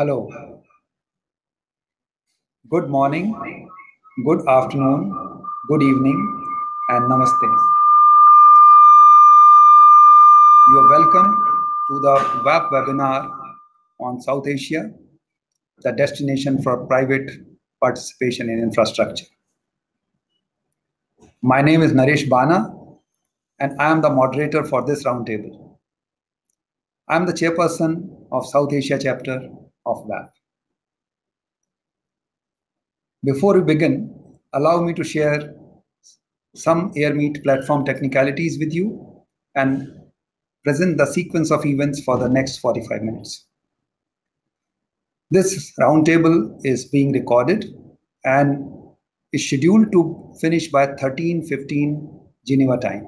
Hello. Good morning, good afternoon, good evening, and namaste. You are welcome to the WAP webinar on South Asia, the destination for private participation in infrastructure. My name is Naresh Bana, and I am the moderator for this roundtable. I am the chairperson of South Asia chapter of. Before we begin, allow me to share some AirMeet platform technicalities with you and present the sequence of events for the next 45 minutes. This roundtable is being recorded and is scheduled to finish by 13.15 Geneva time.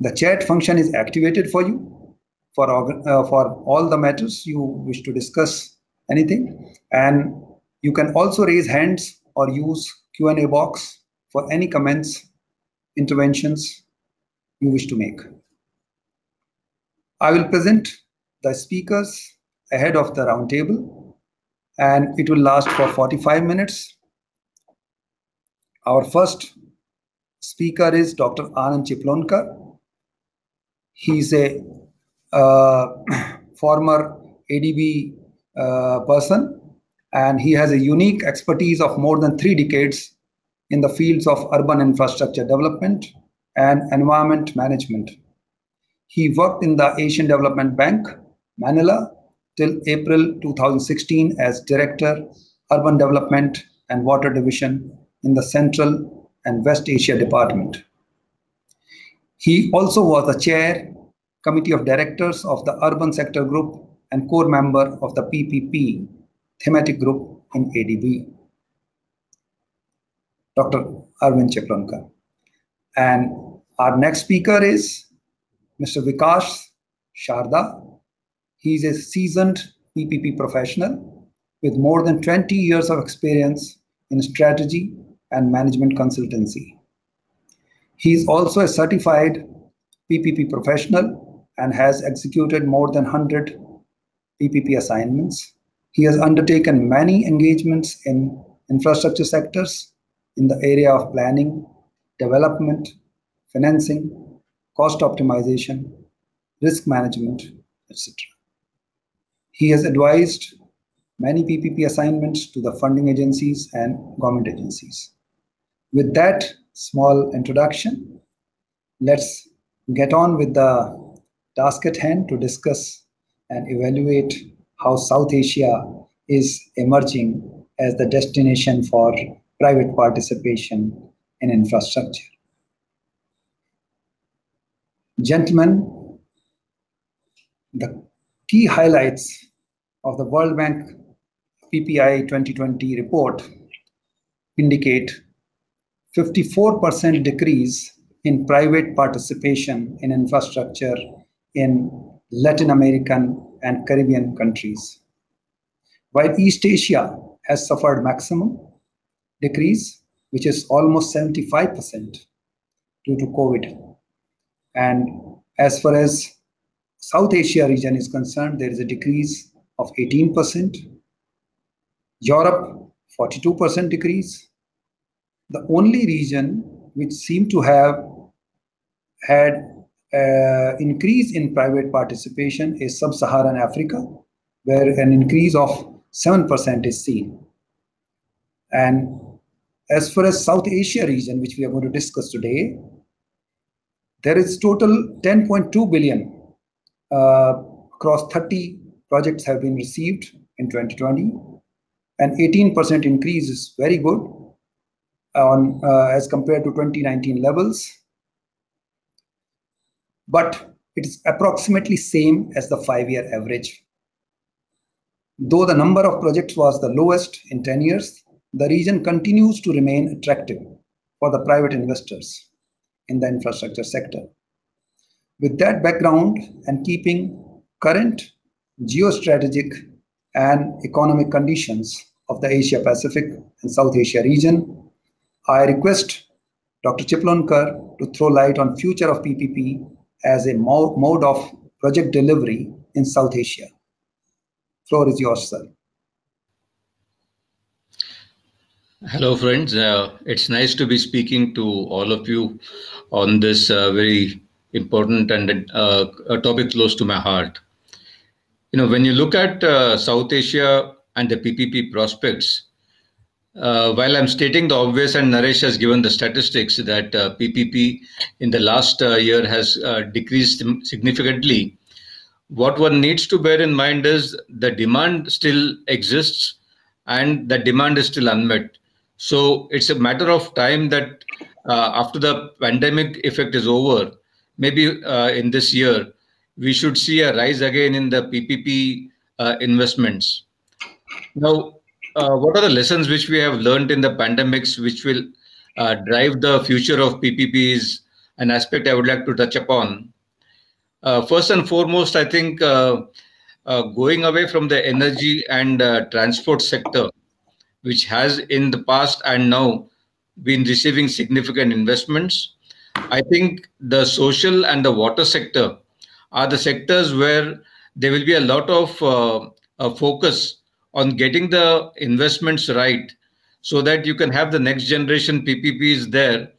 The chat function is activated for you for, uh, for all the matters you wish to discuss anything. And you can also raise hands or use Q&A box for any comments, interventions you wish to make. I will present the speakers ahead of the roundtable and it will last for 45 minutes. Our first speaker is Dr. Anand Chiplunkar. He's a former ADB uh, person, and he has a unique expertise of more than three decades in the fields of urban infrastructure development and environment management. He worked in the Asian Development Bank, Manila, till April 2016 as Director, Urban Development and Water Division in the Central and West Asia Department. He also was the chair Committee of Directors of the Urban Sector Group and core member of the PPP thematic group in ADB. Dr. Arvind Chiplunkar. And our next speaker is Mr. Vikash Sharda. He's a seasoned PPP professional with more than 20 years of experience in strategy and management consultancy. He is also a certified PPP professional and has executed more than 100 PPP assignments. He has undertaken many engagements in infrastructure sectors in the area of planning, development, financing, cost optimization, risk management, etc. He has advised many PPP assignments to the funding agencies and government agencies. With that small introduction, let's get on with the task at hand to discuss and evaluate how South Asia is emerging as the destination for private participation in infrastructure. Gentlemen, the key highlights of the World Bank PPI 2020 report indicate 54% decrease in private participation in infrastructure in Latin American and Caribbean countries. While East Asia has suffered maximum decrease, which is almost 75% due to COVID. And as far as South Asia region is concerned, there is a decrease of 18%. Europe, 42% decrease. The only region which seemed to have had uh, increase in private participation is sub-Saharan Africa, where an increase of 7% is seen. And as far as South Asia region, which we are going to discuss today, there is total 10.2 billion uh, across 30 projects have been received in 2020. An 18% increase is very good on uh, as compared to 2019 levels but it is approximately same as the five-year average. Though the number of projects was the lowest in 10 years, the region continues to remain attractive for the private investors in the infrastructure sector. With that background and keeping current geostrategic and economic conditions of the Asia Pacific and South Asia region, I request Dr. Chiplunkar to throw light on future of PPP as a mode of project delivery in South Asia. Floor is yours, sir. Hello, friends. Uh, it's nice to be speaking to all of you on this uh, very important and uh, a topic close to my heart. You know, when you look at uh, South Asia and the PPP prospects, uh, while I'm stating the obvious, and Naresh has given the statistics that PPP uh, in the last year has decreased significantly, what one needs to bear in mind is the demand still exists and the demand is still unmet so it's a matter of time that uh, after the pandemic effect is over, maybe uh, in this year, we should see a rise again in the PPP uh, investments. Now, uh, what are the lessons which we have learned in the pandemics which will uh, drive the future of PPPs? An aspect I would like to touch upon. Uh, first and foremost, I think going away from the energy and transport sector which has in the past and now been receiving significant investments. I think the social and the water sector are the sectors where there will be a lot of uh, focus on getting the investments right so that you can have the next generation PPPs there,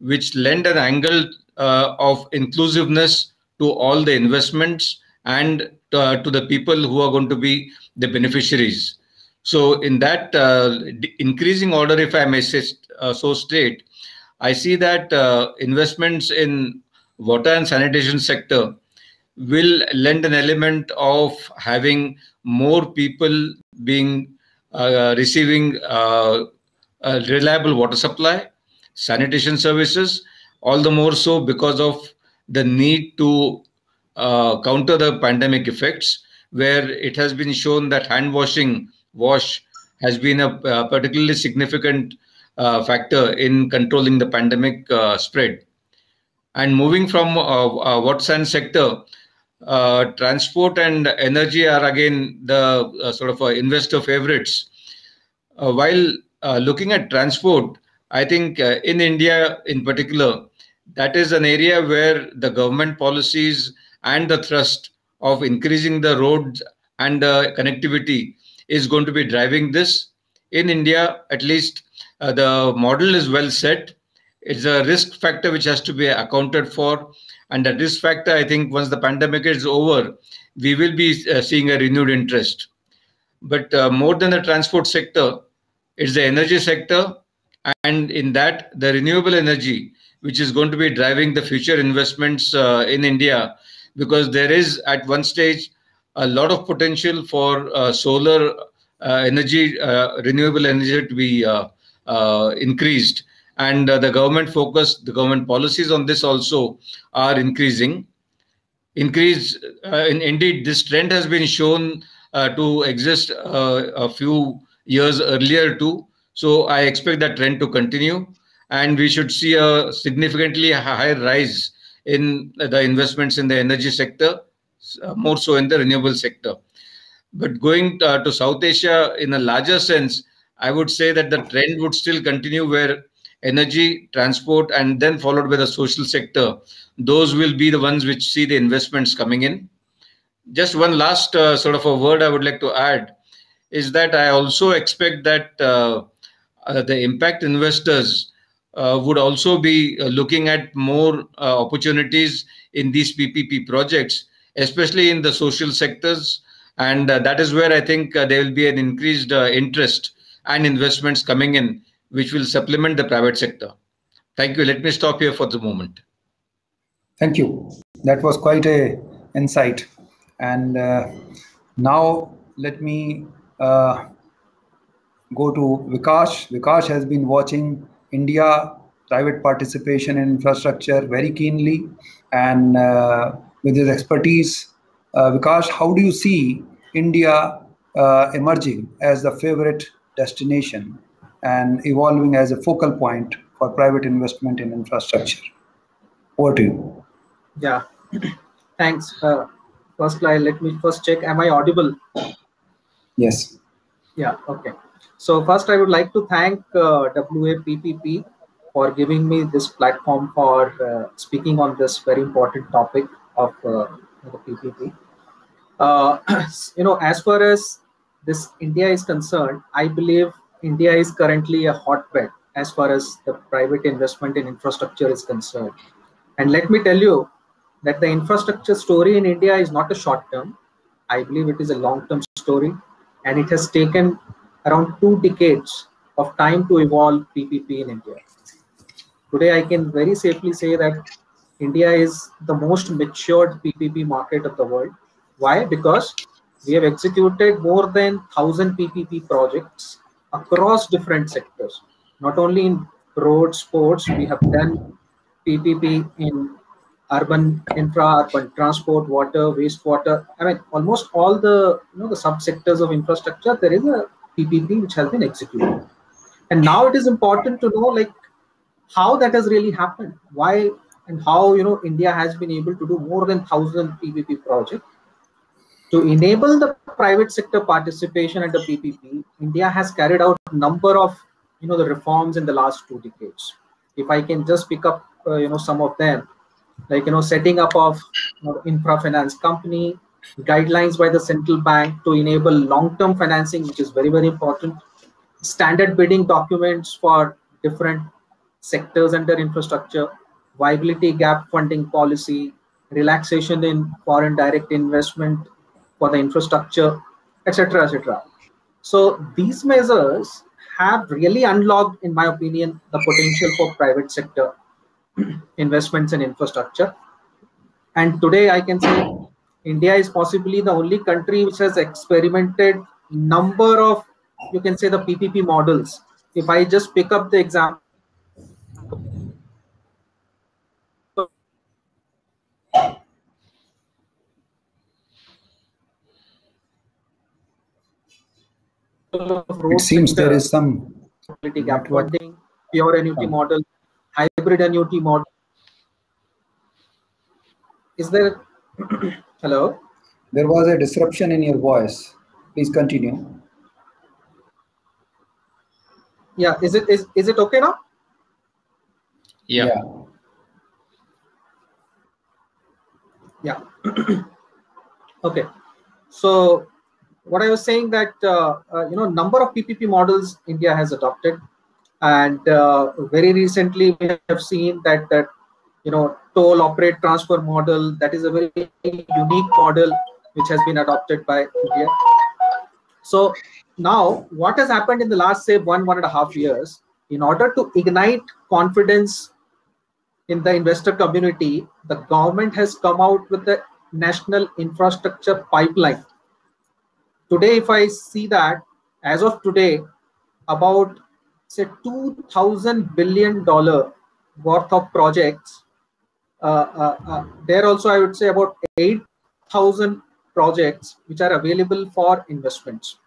which lend an angle uh, of inclusiveness to all the investments and uh, to the people who are going to be the beneficiaries. So in that uh, increasing order, if I may say, uh, so state, I see that uh, investments in water and sanitation sector will lend an element of having more people being uh, receiving uh, reliable water supply, sanitation services, all the more so because of the need to uh, counter the pandemic effects, where it has been shown that hand washing wash has been a, a particularly significant uh, factor in controlling the pandemic uh, spread. And moving from uh, uh water sector, uh, transport and energy are again the uh, sort of investor favorites. while looking at transport, I think in India in particular, that is an area where the government policies and the thrust of increasing the roads and connectivity is going to be driving this. In India, at least, uh, the model is well set. It's a risk factor which has to be accounted for. And that risk factor, I think, once the pandemic is over, we will be uh, seeing a renewed interest. But uh, more than the transport sector, it's the energy sector. And in that, the renewable energy, which is going to be driving the future investments uh, in India, because there is at one stage a lot of potential for uh, solar uh, energy, uh, renewable energy to be increased. And the government focus, the government policies on this also are increasing. Increase, in, indeed, this trend has been shown to exist a few years earlier too. So I expect that trend to continue and we should see a significantly higher rise in the investments in the energy sector uh, more so in the renewable sector. But going uh, to South Asia in a larger sense, I would say that the trend would still continue where energy, transport, and then followed by the social sector, those will be the ones which see the investments coming in. Just one last uh, sort of a word I would like to add is that I also expect that uh, uh, the impact investors uh, would also be looking at more opportunities in these PPP projects especially in the social sectors. And uh, that is where I think uh, there will be an increased uh, interest and investments coming in, which will supplement the private sector. Thank you. Let me stop here for the moment. Thank you. That was quite a insight. And uh, now let me uh, go to Vikash. Vikash has been watching India private participation in infrastructure very keenly and uh, with his expertise. Uh, Vikash, how do you see India uh, emerging as the favorite destination and evolving as a focal point for private investment in infrastructure? Over to you. Yeah, thanks. Uh, first, let me first check. Am I audible? Yes. Yeah. Okay. So first, I would like to thank uh, WAPPP for giving me this platform for uh, speaking on this very important topic of uh, the PPP. Uh, you know, as far as this India is concerned, I believe India is currently a hotbed as far as the private investment in infrastructure is concerned. And let me tell you that the infrastructure story in India is not a short term. I believe it is a long term story. And it has taken around two decades of time to evolve PPP in India. Today, I can very safely say that India is the most matured PPP market of the world. Why? Because we have executed more than 1000 PPP projects across different sectors. Not only in road, sports, we have done PPP in urban infra, urban transport, water, wastewater. I mean, almost all the you know the subsectors of infrastructure, there is a PPP which has been executed. And now it is important to know like how that has really happened. Why and how you know India has been able to do more than thousand PPP projects. To enable the private sector participation at the PPP, India has carried out a number of you know the reforms in the last two decades. If I can just pick up uh, you know some of them, like you know setting up of you know, infra finance company, guidelines by the central bank to enable long-term financing, which is very very important. Standard bidding documents for different sectors under infrastructure viability gap funding policy, relaxation in foreign direct investment for the infrastructure, etc., etc. So these measures have really unlocked, in my opinion, the potential for private sector investments in infrastructure. And today I can say India is possibly the only country which has experimented number of, you can say the PPP models. If I just pick up the example it seems there uh, is some gap funding, pure annuity model, hybrid annuity model. Is there? Hello. There was a disruption in your voice. Please continue. Yeah. Is it is is it okay now? Yeah. Yeah. yeah. okay. So what I was saying that uh, uh, you know number of PPP models India has adopted, and uh, very recently we have seen that that you know toll operate transfer model that is a very unique model which has been adopted by India. So now what has happened in the last say one one and a half years in order to ignite confidence in the investor community, the government has come out with the national infrastructure pipeline today if i see that as of today about say 2000 billion dollar worth of projects uh, uh, uh, there also i would say about 8000 projects which are available for investments.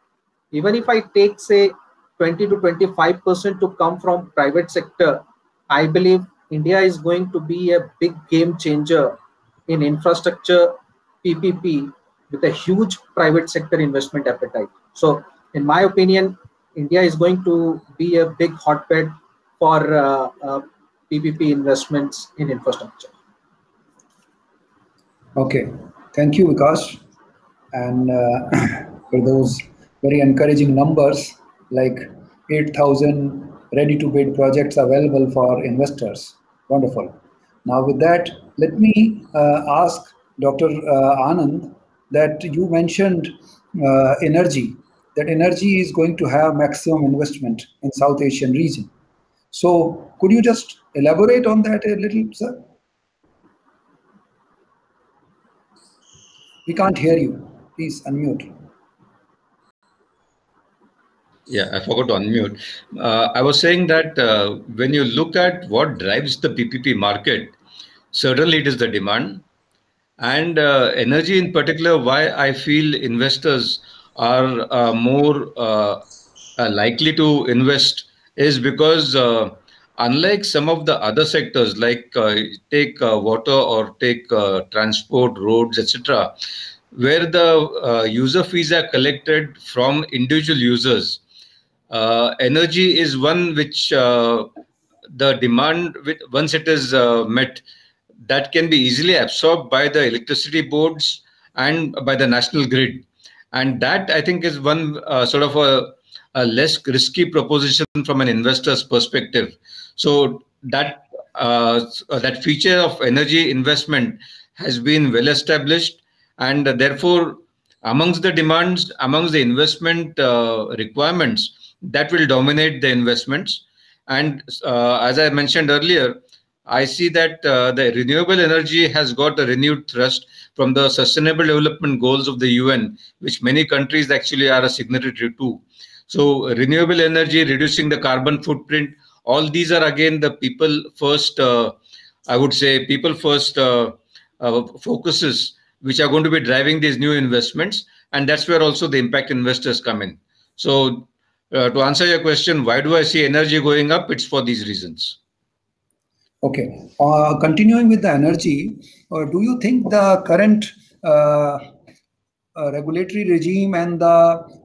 Even if i take say 20 to 25 percent to come from private sector i believe india is going to be a big game changer in infrastructure ppp with a huge private sector investment appetite. So, in my opinion, India is going to be a big hotbed for uh, uh, PPP investments in infrastructure. Okay, thank you, Vikas. And uh, for those very encouraging numbers, like 8,000 ready to bid projects available for investors. Wonderful. Now, with that, let me uh, ask Dr. Uh, Anand that you mentioned uh, energy, that energy is going to have maximum investment in South Asian region. So could you just elaborate on that a little, sir? We can't hear you. Please unmute. Yeah, I forgot to unmute. Uh, I was saying that uh, when you look at what drives the PPP market, certainly it is the demand and uh, energy in particular why i feel investors are uh, more uh, uh likely to invest is because uh, unlike some of the other sectors like uh, take water or take transport roads etc where the user fees are collected from individual users energy is one which the demand once it is met that can be easily absorbed by the electricity boards and by the national grid and that I think is one uh, sort of a, a, less risky proposition from an investor's perspective. So that uh, that feature of energy investment has been well established, and therefore amongst the demands, amongst the investment uh, requirements, that will dominate the investments. And uh, as I mentioned earlier, I see that uh, the renewable energy has got a renewed thrust from the Sustainable Development Goals of the UN, which many countries actually are a signatory to. So, renewable energy, reducing the carbon footprint, all these are again the people first, uh, I would say, people first uh, uh focuses, which are going to be driving these new investments. And that's where also the impact investors come in. So, uh, to answer your question, why do I see energy going up? It's for these reasons. Okay. Uh, continuing with the energy, uh, do you think the current uh, uh regulatory regime and the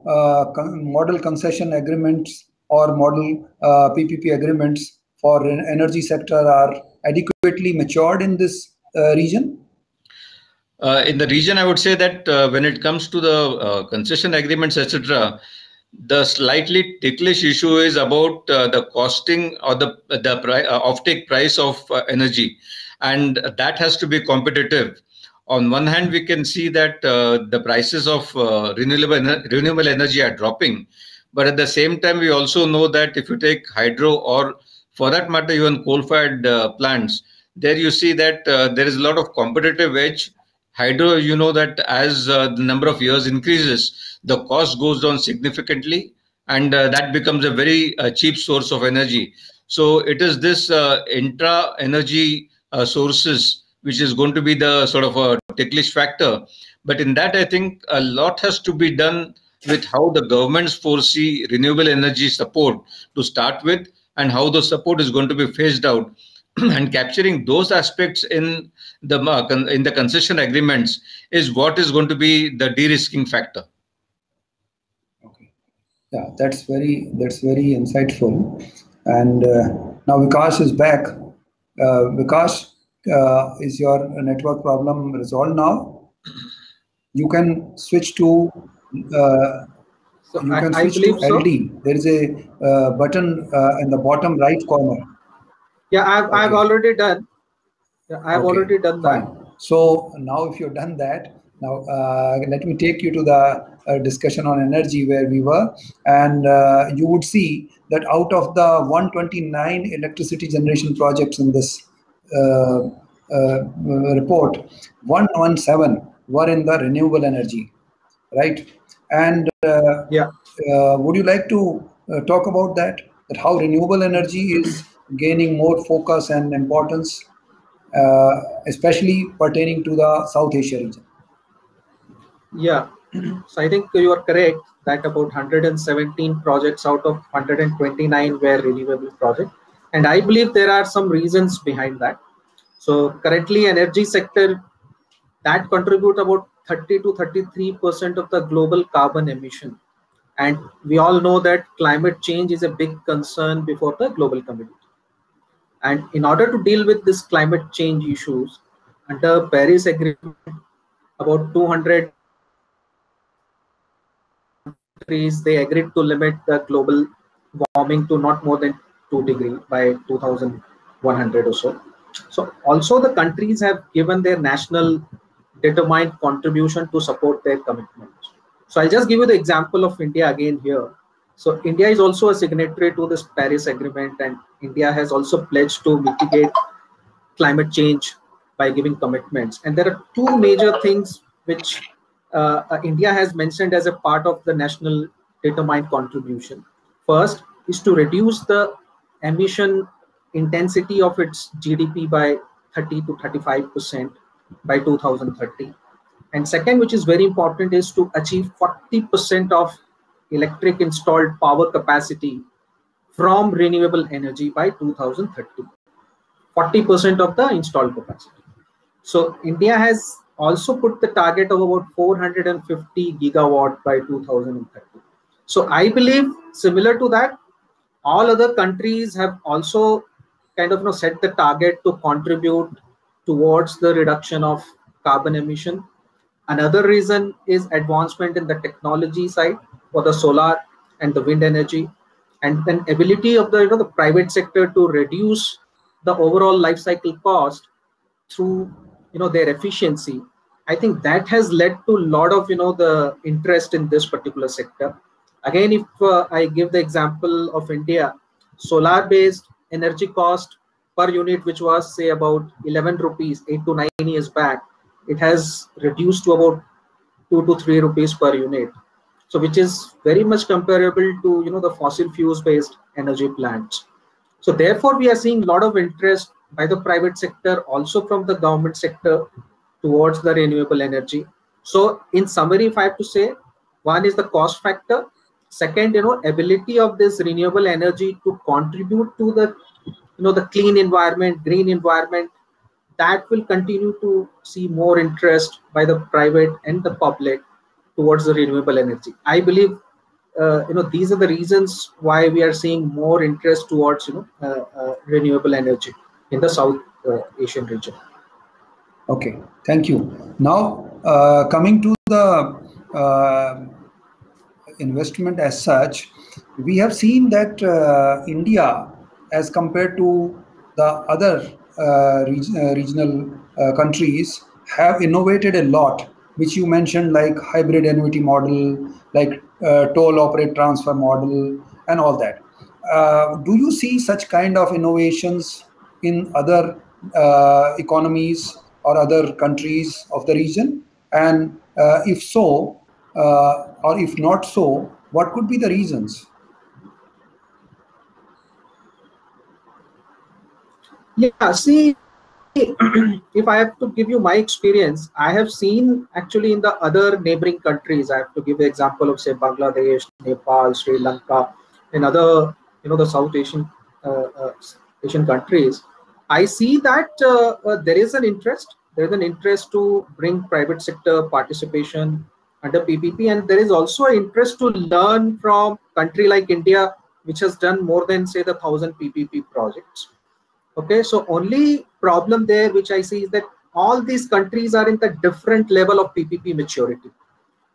uh, con model concession agreements or model PPP uh, agreements for energy sector are adequately matured in this region? in the region, I would say that when it comes to the concession agreements, etc., the slightly ticklish issue is about uh, the costing or the the pri- uh, offtake price of uh, energy, and that has to be competitive. On one hand, we can see that uh, the prices of uh, renewable ener- renewable energy are dropping, but at the same time, we also know that if you take hydro or, for that matter, even coal-fired uh, plants, there you see that there is a lot of competitive edge. Hydro, you know that as the number of years increases, the cost goes down significantly and uh, that becomes a very uh, cheap source of energy. So it is this uh, intra energy uh, sources which is going to be the sort of a ticklish factor. But in that i think a lot has to be done with how the governments foresee renewable energy support to start with and how the support is going to be phased out and capturing those aspects in the uh, in the concession agreements is what is going to be the de-risking factor okay yeah, that's very that's very insightful. And uh, now Vikas is back. Uh, Vikas, uh, is your network problem resolved now? You can switch to. Uh, so you can I, switch I to LD. So. There is a uh, button uh, in the bottom right corner. Yeah, I've, okay. I've already done. Yeah, I've okay. already done that. Fine. So now, if you've done that, now uh, let me take you to the uh, discussion on energy where we were, and uh, you would see that out of the 129 electricity generation projects in this uh, uh, report, 117 were in the renewable energy, right? And uh, yeah, would you like to talk about that? That how renewable energy is gaining more focus and importance, uh, especially pertaining to the South Asia region. Yeah, so I think you are correct that about 117 projects out of 129 were renewable projects. And I believe there are some reasons behind that. So currently energy sector that contribute about 30 to 33% of the global carbon emission. And we all know that climate change is a big concern before the global community. And in order to deal with this climate change issues, under Paris Agreement, about 200 countries they agreed to limit the global warming to not more than 2 degree by 2100 or so. So also the countries have given their national determined contribution to support their commitments. So i'll just give you the example of india again here so india is also a signatory to this paris agreement and india has also pledged to mitigate climate change by giving commitments and there are two major things which uh, uh, India has mentioned as a part of the national determined contribution. First is to reduce the emission intensity of its GDP by 30 to 35% by 2030. And second, which is very important, is to achieve 40% of electric installed power capacity from renewable energy by 2030. 40% of the installed capacity. So India has also put the target of about 450 gigawatt by 2030. So I believe similar to that, all other countries have also kind of you know, set the target to contribute towards the reduction of carbon emission. Another reason is advancement in the technology side for the solar and the wind energy, and then ability of the you know the private sector to reduce the overall life cycle cost through you know their efficiency. I think that has led to a lot of you know the interest in this particular sector. Again, if uh, I give the example of India, solar-based energy cost per unit, which was say about 11 rupees eight to nine years back, it has reduced to about two to three rupees per unit. So which is very much comparable to you know the fossil fuels based energy plants. So therefore, we are seeing a lot of interest by the private sector, also from the government sector towards the renewable energy. So in summary, if I have to say, one is the cost factor. Second, you know, ability of this renewable energy to contribute to the, you know, the clean environment, green environment, that will continue to see more interest by the private and the public towards the renewable energy. I believe, uh, you know, these are the reasons why we are seeing more interest towards, you know, uh, uh, renewable energy in the South uh, Asian region. Okay, thank you. Now, uh, coming to the uh, investment as such, we have seen that India, as compared to the other reg regional countries have innovated a lot which you mentioned like hybrid annuity model like uh, toll operate transfer model and all that. Uh, do you see such kind of innovations in other uh, economies or other countries of the region? And if so or if not so what could be the reasons? Yeah, see, if I have to give you my experience, I have seen actually in the other neighboring countries. I have to give the example of say Bangladesh, Nepal, Sri Lanka, and other you know the South Asian uh, uh, Asian countries. I see that uh, uh there is an interest. There is an interest to bring private sector participation under PPP, and there is also an interest to learn from country like India, which has done more than say the thousand PPP projects okay so only problem there which i see is that all these countries are in the different level of ppp maturity.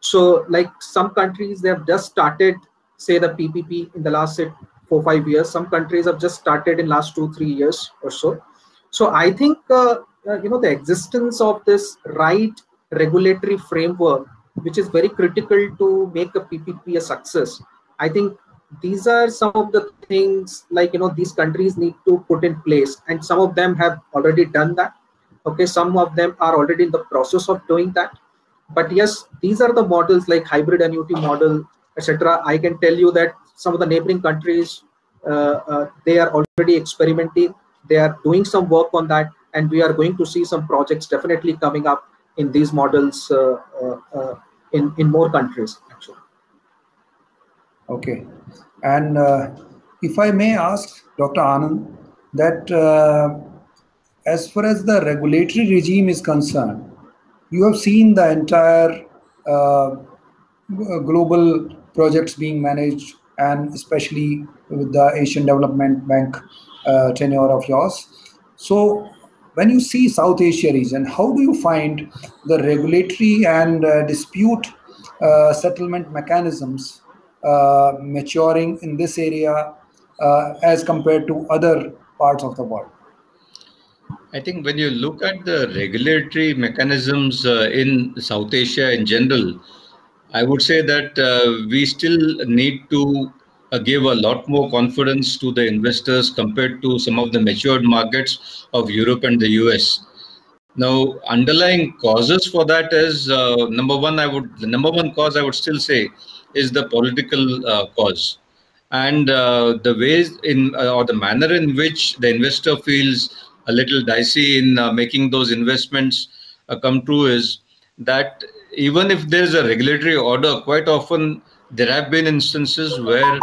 So like some countries they have just started say the ppp in the last say, four five years. Some countries have just started in last two three years or so. So i think uh, uh, you know the existence of this right regulatory framework which is very critical to make a ppp a success i think these are some of the things like you know these countries need to put in place and some of them have already done that. Okay some of them are already in the process of doing that. But yes these are the models like hybrid annuity model etc i can tell you that some of the neighboring countries uh, uh, they are already experimenting. They are doing some work on that and we are going to see some projects definitely coming up in these models uh, uh, uh in in more countries Okay. And uh, if I may ask Dr. Anand, that uh, as far as the regulatory regime is concerned, you have seen the entire uh, global projects being managed and especially with the Asian Development Bank uh, tenure of yours. So when you see South Asia region, how do you find the regulatory and uh, dispute uh, settlement mechanisms maturing in this area uh, as compared to other parts of the world? I think when you look at the regulatory mechanisms uh, in South Asia in general, I would say that uh, we still need to uh, give a lot more confidence to the investors compared to some of the matured markets of Europe and the US. Now, underlying causes for that is uh, number one. I would the number one cause I would still say is the political uh, cause and uh, the ways in uh, or the manner in which the investor feels a little dicey in uh, making those investments uh, come true is that even if there is a regulatory order quite often there have been instances where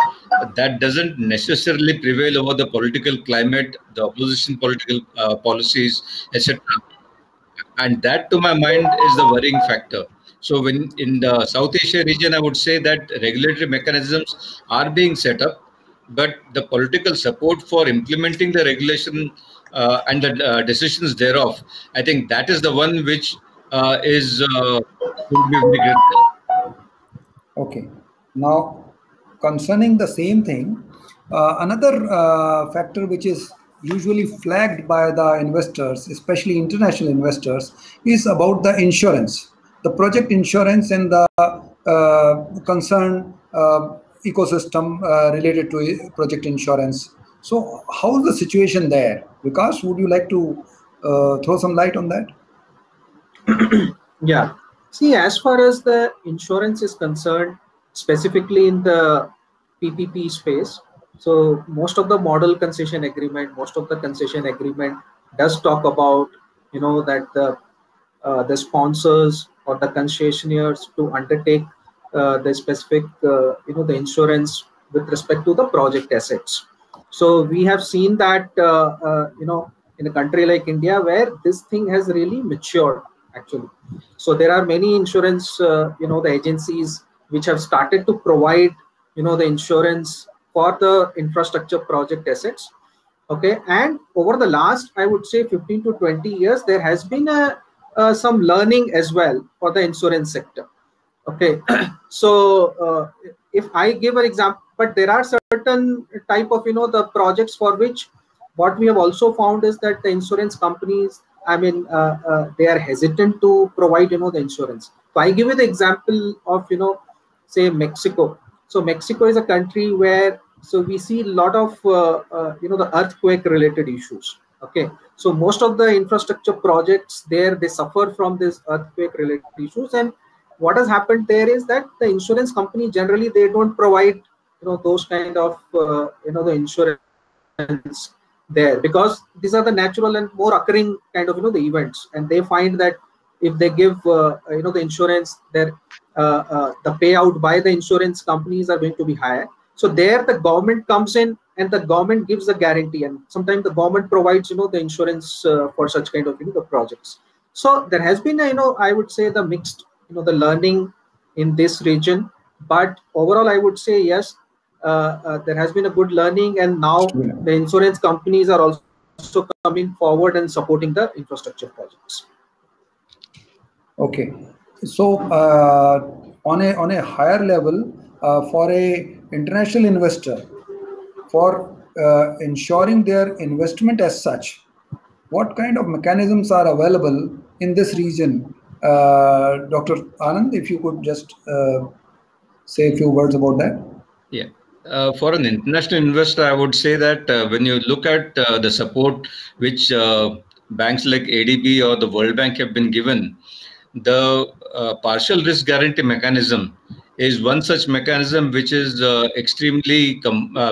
that doesn't necessarily prevail over the political climate the opposition political policies etc and that to my mind is the worrying factor so when in the South Asia region, I would say that regulatory mechanisms are being set up, but the political support for implementing the regulation uh, and the uh, decisions thereof, I think that is the one which uh, is uh. Okay. Now, concerning the same thing, uh, another uh, factor which is usually flagged by the investors, especially international investors, is about the insurance, the project insurance and the uh, concerned uh, ecosystem uh, related to project insurance. So, how is the situation there? Vikas, would you like to uh, throw some light on that? yeah. See, as far as the insurance is concerned, specifically in the PPP space, so most of the model concession agreement, most of the concession agreement does talk about, you know, that the uh, the sponsors or the concessionaires to undertake uh, the specific, uh, you know, the insurance with respect to the project assets. So we have seen that, uh, uh, you know, in a country like India where this thing has really matured actually. So there are many insurance, uh, you know, the agencies which have started to provide, you know, the insurance for the infrastructure project assets. Okay, and over the last, I would say, 15 to 20 years, there has been a some learning as well for the insurance sector. Okay, so uh, if I give an example, but there are certain type of you know the projects for which what we have also found is that the insurance companies I mean, uh, uh, they are hesitant to provide, you know, the insurance. So I give you the example of, you know, say Mexico. So Mexico is a country where, so we see a lot of, uh, uh you know, the earthquake related issues. Okay. So most of the infrastructure projects there, they suffer from this earthquake related issues. And what has happened there is that the insurance company generally, they don't provide, you know, those kind of, uh, you know, the insurance there because these are the natural and more occurring kind of you know the events and they find that if they give uh, you know the insurance their uh, uh, the payout by the insurance companies are going to be higher so there the government comes in and the government gives the guarantee and sometimes the government provides you know the insurance uh, for such kind of you know the projects. So there has been a, you know i would say the mixed you know the learning in this region. But overall i would say yes uh, uh, there has been a good learning and now yeah. the insurance companies are also coming forward and supporting the infrastructure projects. Okay. So uh, on a on a higher level uh, for a international investor for uh, ensuring their investment as such what kind of mechanisms are available in this region? Uh, dr anand if you could just say a few words about that. Yeah. Uh, for an international investor, I would say that uh, when you look at uh, the support which uh, banks like ADB or the World Bank have been given, the uh, partial risk guarantee mechanism is one such mechanism which is uh, extremely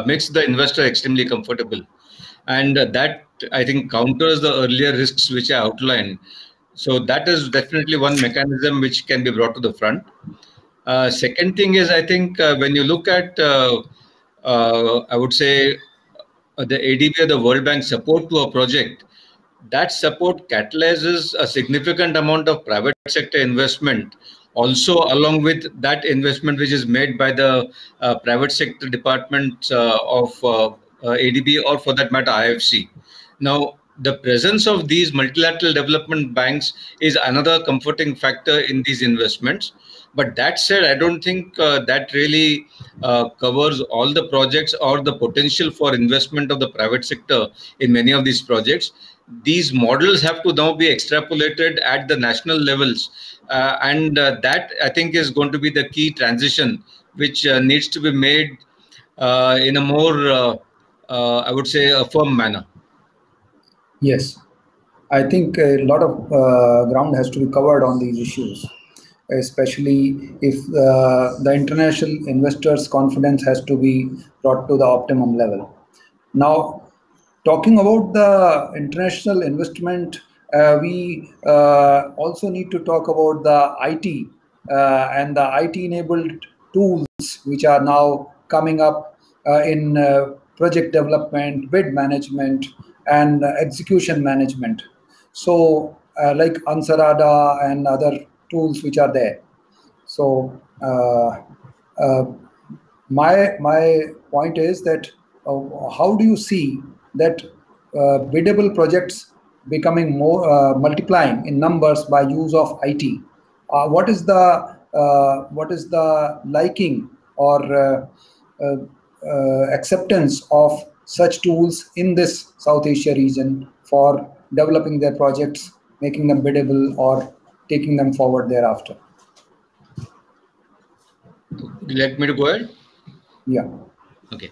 makes the investor extremely comfortable, and that I think counters the earlier risks which I outlined. So that is definitely one mechanism which can be brought to the front. second thing is I think when you look at uh, I would say, uh, the ADB or the World Bank support to a project, that support catalyzes a significant amount of private sector investment also along with that investment which is made by the uh, private sector department uh, of uh, uh ADB or for that matter IFC. Now, the presence of these multilateral development banks is another comforting factor in these investments. But that said, I don't think uh, that really uh, covers all the projects or the potential for investment of the private sector in many of these projects. These models have to now be extrapolated at the national levels. Uh, and uh, that, I think, is going to be the key transition, which uh, needs to be made uh, in a more, I would say, a firm manner. Yes. I think a lot of ground has to be covered on these issues especially if uh, the international investors' confidence has to be brought to the optimum level. Now, talking about the international investment, uh, we uh, also need to talk about the IT uh, and the IT-enabled tools which are now coming up uh, in uh, project development, bid management, and execution management. So, like Ansarada and other tools which are there. So uh, uh, my my point is that uh, how do you see that biddable projects becoming more uh, multiplying in numbers by use of IT. Uh, what is the uh, what is the liking or uh, uh, uh, acceptance of such tools in this South Asia region for developing their projects, making them biddable, or taking them forward thereafter? Let me to go ahead. Yeah. Okay.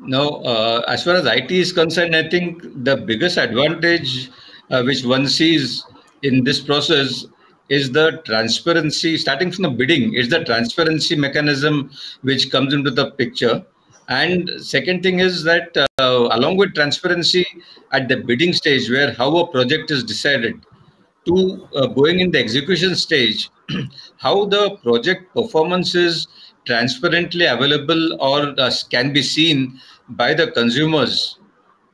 Now, uh, as far as IT is concerned, I think the biggest advantage uh, which one sees in this process is the transparency, starting from the bidding, is the transparency mechanism which comes into the picture. And second thing is that uh, along with transparency at the bidding stage, where how a project is decided, to uh, going in the execution stage, how the project performance is transparently available or uh, can be seen by the consumers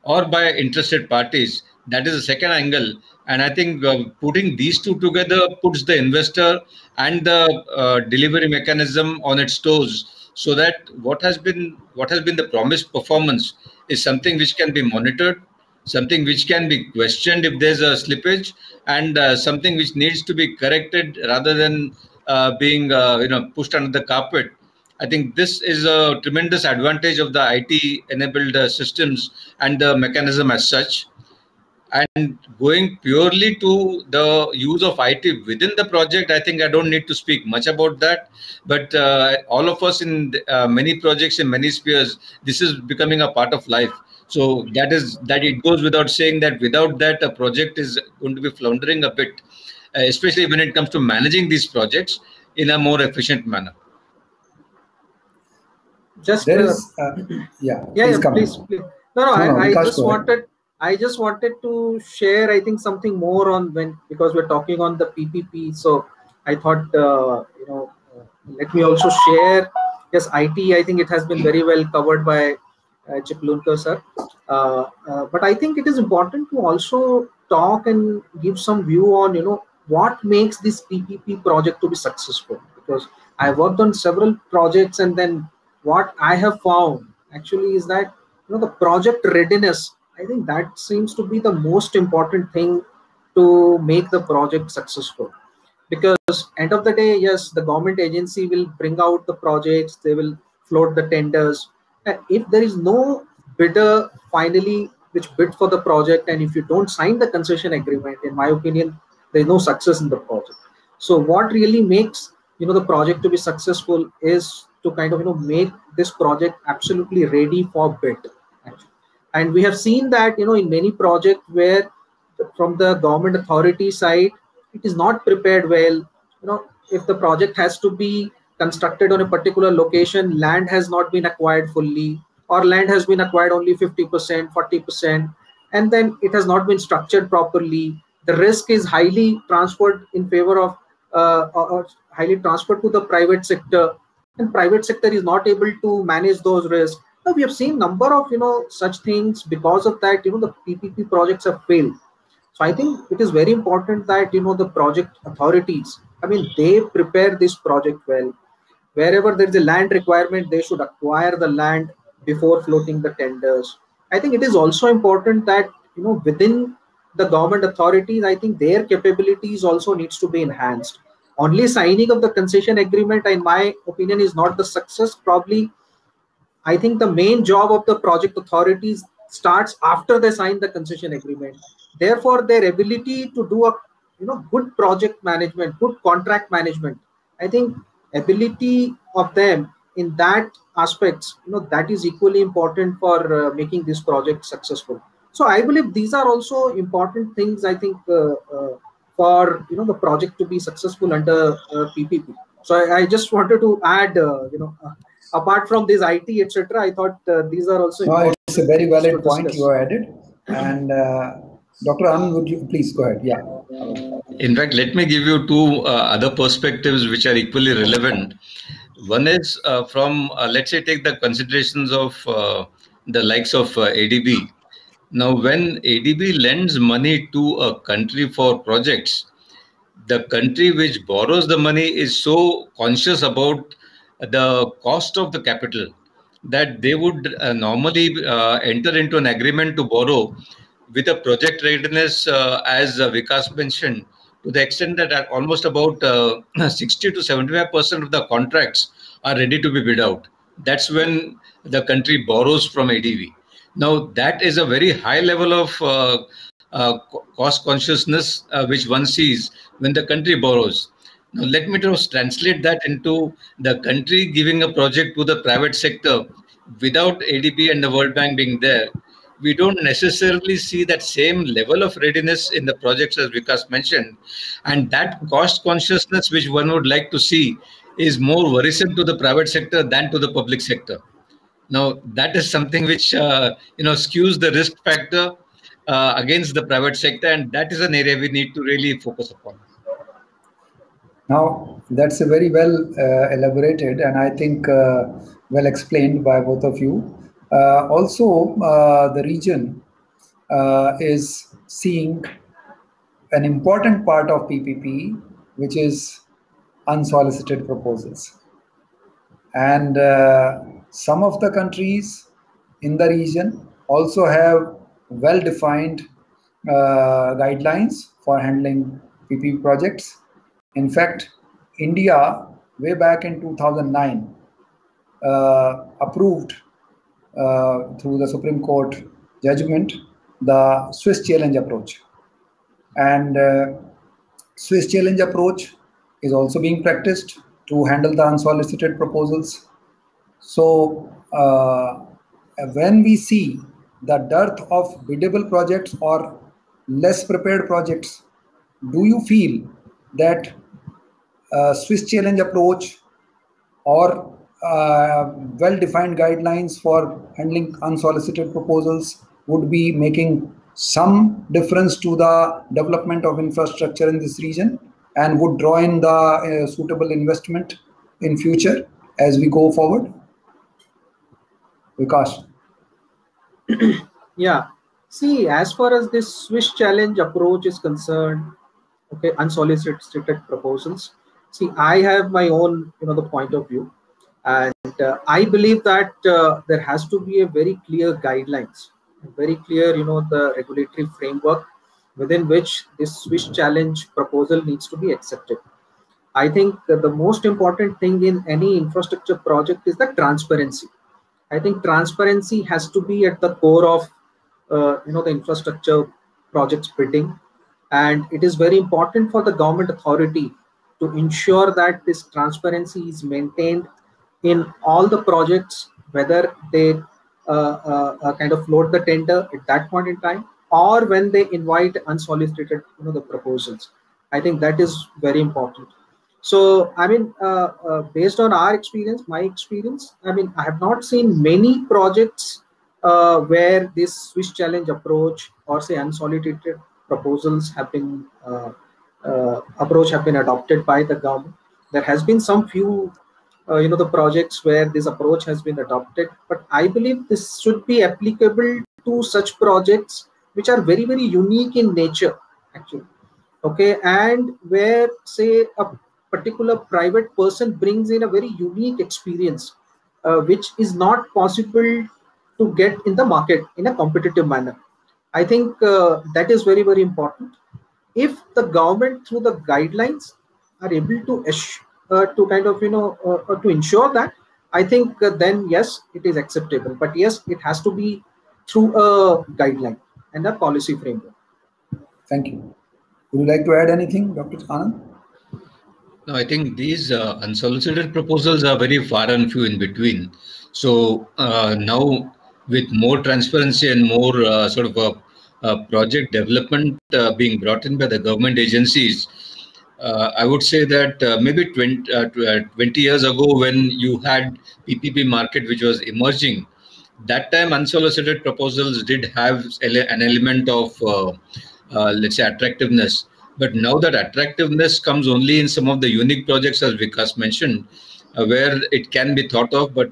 or by interested parties. That is the second angle. And I think uh, putting these two together puts the investor and the uh, delivery mechanism on its toes so that what has been what has been the promised performance is something which can be monitored something which can be questioned if there's a slippage and uh, something which needs to be corrected rather than uh, being uh, you know pushed under the carpet i think this is a tremendous advantage of the it enabled uh, systems and the mechanism as such. And going purely to the use of it within the project i think i don't need to speak much about that. But uh, all of us in uh, many projects in many spheres this is becoming a part of life. So that is that it goes without saying that without that a project is going to be floundering a bit uh, especially when it comes to managing these projects in a more efficient manner just There uh, uh, yeah, yeah, please yeah please, please. No, no, No, I, I just wanted I just wanted to share, I think, something more on when because we're talking on the PPP. So I thought, uh, you know, uh, let me also share. Yes, IT. I think it has been very well covered by uh, Chiplunkar sir. Uh, uh, but I think it is important to also talk and give some view on, you know, what makes this PPP project to be successful. Because I worked on several projects, and then what I have found actually is that you know the project readiness i think that seems to be the most important thing to make the project successful. Because end of the day yes the government agency will bring out the projects they will float the tenders. And if there is no bidder finally which bid for the project and if you don't sign the concession agreement in my opinion there is no success in the project. So what really makes you know the project to be successful is to kind of you know make this project absolutely ready for bid and we have seen that you know in many projects where from the government authority side it is not prepared well. You know if the project has to be constructed on a particular location land has not been acquired fully or land has been acquired only 50% 40% and then it has not been structured properly the risk is highly transferred in favor of uh, or highly transferred to the private sector and private sector is not able to manage those risks. Now we have seen number of you know such things. Because of that you know the ppp projects have failed. So i think it is very important that you know the project authorities i mean they prepare this project well. Wherever there is a land requirement they should acquire the land before floating the tenders. I think it is also important that you know within the government authorities i think their capabilities also needs to be enhanced only signing of the concession agreement in my opinion is not the success. Probably i think the main job of the project authorities starts after they sign the concession agreement. Therefore their ability to do a you know good project management good contract management i think ability of them in that aspects you know that is equally important for uh, making this project successful. So i believe these are also important things i think uh, uh, for you know the project to be successful under uh, ppp so I, I just wanted to add uh, you know uh, apart from this it etc i thought uh, these are also No, it's a very valid point discuss. you added. And uh, Dr. Anand, would you please go ahead? Yeah. In fact, let me give you two uh, other perspectives which are equally relevant. One is uh, from, uh, let's say, take the considerations of uh, the likes of uh, ADB. Now, when ADB lends money to a country for projects, the country which borrows the money is so conscious about the cost of the capital that they would uh, normally uh, enter into an agreement to borrow with a project readiness, uh, as uh, Vikas mentioned, to the extent that almost about uh, 60 to 75% of the contracts are ready to be bid out. That's when the country borrows from ADB. Now, that is a very high level of uh, uh, cost consciousness uh, which one sees when the country borrows. Now, let me just translate that into the country giving a project to the private sector without ADB and the World Bank being there. We don't necessarily see that same level of readiness in the projects as Vikas mentioned. And that cost consciousness, which one would like to see, is more worrisome to the private sector than to the public sector. Now, that is something which uh, you know skews the risk factor uh, against the private sector, and that is an area we need to really focus upon. Now, that's a very well uh, elaborated and I think uh, well explained by both of you. Uh, also, uh, the region is seeing an important part of PPP, which is unsolicited proposals. And some of the countries in the region also have well defined guidelines for handling PPP projects in fact, India, way back in 2009, uh, approved uh, through the Supreme Court judgment the Swiss challenge approach. And uh, Swiss challenge approach is also being practiced to handle the unsolicited proposals. So, uh, when we see the dearth of biddable projects or less prepared projects, do you feel that uh, Swiss challenge approach or uh, well-defined guidelines for handling unsolicited proposals would be making some difference to the development of infrastructure in this region and would draw in the uh, suitable investment in future as we go forward Vikas. yeah. See as far as this swiss challenge approach is concerned okay unsolicited proposals see i have my own you know the point of view. And uh, i believe that uh, there has to be a very clear guidelines very clear you know the regulatory framework within which this swiss challenge proposal needs to be accepted. I think the most important thing in any infrastructure project is the transparency i think transparency has to be at the core of uh, you know the infrastructure projects bidding. And it is very important for the government authority to ensure that this transparency is maintained in all the projects, whether they uh, uh, uh, kind of float the tender at that point in time or when they invite unsolicited you know the proposals. I think that is very important so i mean uh, uh, based on our experience my experience i mean i have not seen many projects uh, where this swiss challenge approach or say unsolicited proposals have been uh, uh, approach have been adopted by the government. There has been some few, uh, you know, the projects where this approach has been adopted, but I believe this should be applicable to such projects which are very very unique in nature, actually. Okay, and where say a particular private person brings in a very unique experience, uh, which is not possible to get in the market in a competitive manner I think uh, that is very, very important. If the government, through the guidelines, are able to uh, to kind of you know uh, uh to ensure that, I think uh, then yes, it is acceptable. But yes, it has to be through a guideline and a policy framework. Thank you. Would you like to add anything, Dr. Anand? No, I think these uh, unsolicited proposals are very far and few in between. So now with more transparency and more uh, sort of a, project development uh, being brought in by the government agencies, uh, I would say that uh, maybe 20, uh, uh, 20, years ago, when you had PPP market which was emerging, that time unsolicited proposals did have an element of, let's say, attractiveness. But now that attractiveness comes only in some of the unique projects, as Vikas mentioned, where it can be thought of. But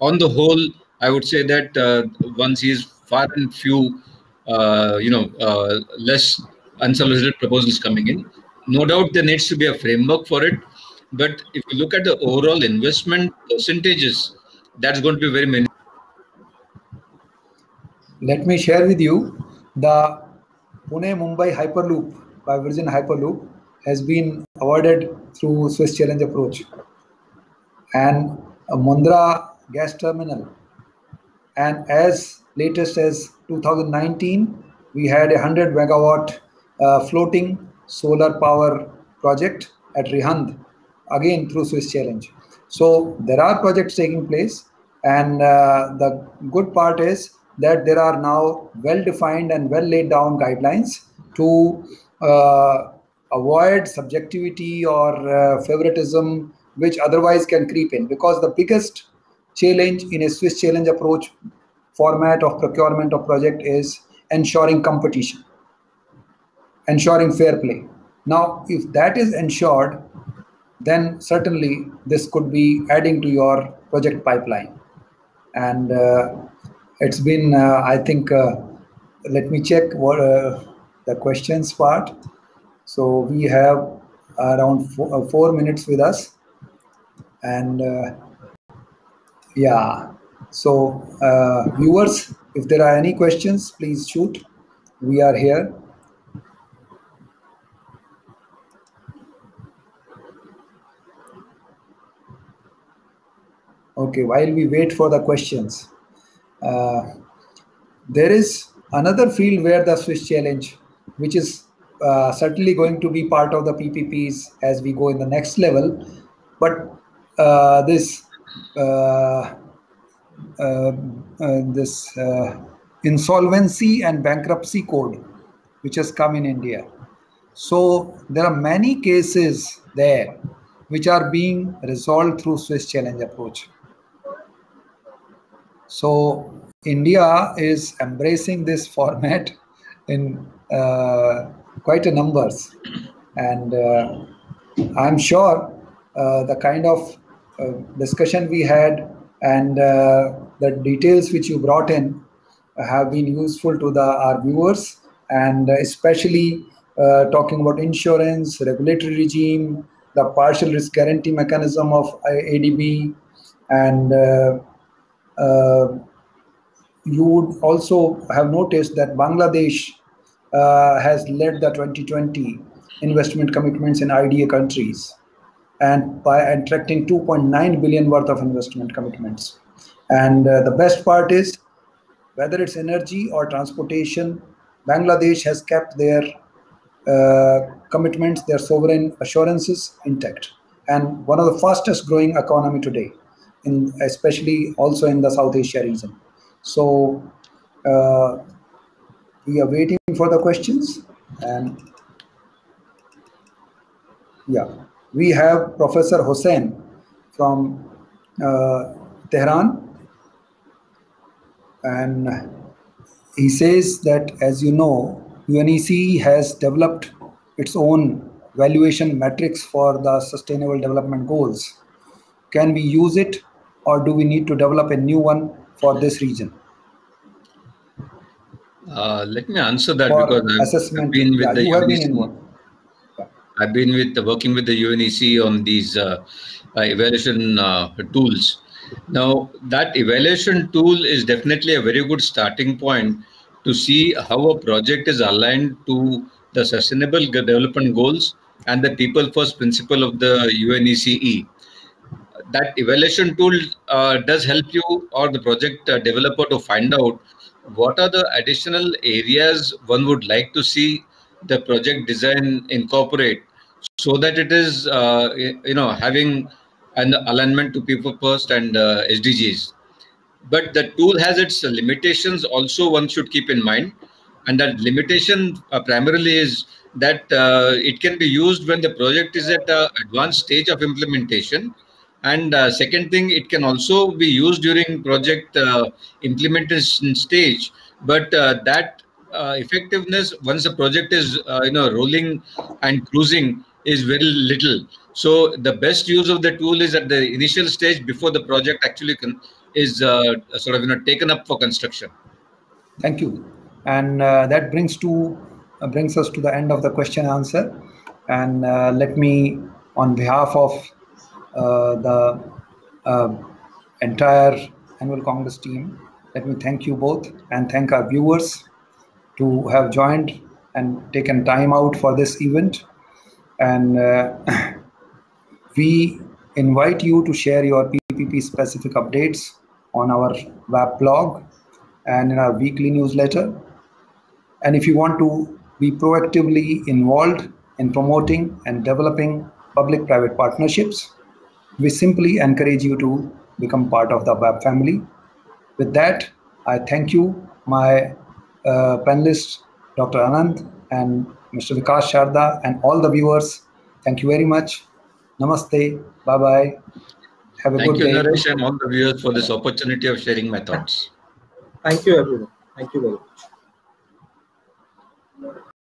on the whole, I would say that uh, one sees far and few, uh, you know, uh, less unsolicited proposals coming in. No doubt there needs to be a framework for it. But if you look at the overall investment percentages, that's going to be very many. Let me share with you the Pune Mumbai Hyperloop by Virgin Hyperloop has been awarded through Swiss Challenge approach. And a Mundra gas terminal. And as latest as 2019, we had a 100 megawatt uh, floating solar power project at Rihand, again through Swiss Challenge. So there are projects taking place, and uh, the good part is that there are now well-defined and well-laid down guidelines to avoid subjectivity or uh, favoritism which otherwise can creep in because the biggest challenge in a Swiss challenge approach format of procurement of project is ensuring competition, ensuring fair play. Now, if that is ensured, then certainly this could be adding to your project pipeline. And uh, it's been, uh, I think, uh, let me check what uh, the questions part. So we have around four, uh, four minutes with us. And uh, yeah, so viewers, if there are any questions, please shoot. We are here. Okay, while we wait for the questions, uh, there is another field where the Swiss challenge, which is uh, certainly going to be part of the PPPs as we go in the next level, but uh, this uh, uh, uh, this insolvency and bankruptcy code, which has come in India. So there are many cases there which are being resolved through Swiss challenge approach. So India is embracing this format in uh, quite a numbers, and uh, I'm sure uh, the kind of uh, discussion we had and uh, the details which you brought in have been useful to the our viewers, and especially uh, talking about insurance, regulatory regime, the partial risk guarantee mechanism of ADB, and uh, you would also have noticed that Bangladesh uh, has led the 2020 investment commitments in IDA countries and by attracting 2.9 billion worth of investment commitments. And uh, the best part is whether it's energy or transportation, Bangladesh has kept their uh, commitments, their sovereign assurances intact, and one of the fastest growing economy today in especially also in the South Asia region. So uh, we are waiting for the questions and yeah, we have Professor Hossein from uh, Tehran and he says that as you know, UNECE has developed its own valuation metrics for the sustainable development goals. Can we use it or do we need to develop a new one for this region? Uh, let me answer that because I've, I've, been with yeah, the UNECE. Yeah. I've been with working with the UNECE on these uh, uh, evaluation uh, tools. Now, that evaluation tool is definitely a very good starting point to see how a project is aligned to the sustainable development goals and the people first principle of the UNECE that evaluation tool uh, does help you or the project uh, developer to find out what are the additional areas one would like to see the project design incorporate so that it is uh, you know having an alignment to people first and uh, sdgs but the tool has its limitations also one should keep in mind. And that limitation uh, primarily is that uh, it can be used when the project is at an advanced stage of implementation and uh, second thing, it can also be used during project uh, implementation stage. But uh, that uh, effectiveness, once the project is uh, you know rolling and cruising, is very little. So the best use of the tool is at the initial stage before the project actually is uh, sort of you know taken up for construction. Thank you, and that brings to brings us to the end of the question answer. And let me, on behalf of uh, the uh, entire annual Congress team. Let me thank you both and thank our viewers. to have joined and taken time out for this event. And uh, we invite you to share your PPP specific updates on our web blog and in our weekly newsletter. And if you want to be proactively involved in promoting and developing public private partnerships, we simply encourage you to become part of the WAPPP family. With that, I thank you, my uh, panelists, Dr. Anand and Mr. Vikas Sharda, and all the viewers. Thank you very much. Namaste. Bye bye. Have a Thank good you, day. Naresh, and all the viewers for this opportunity of sharing my thoughts. Thank you, everyone. Thank you very much.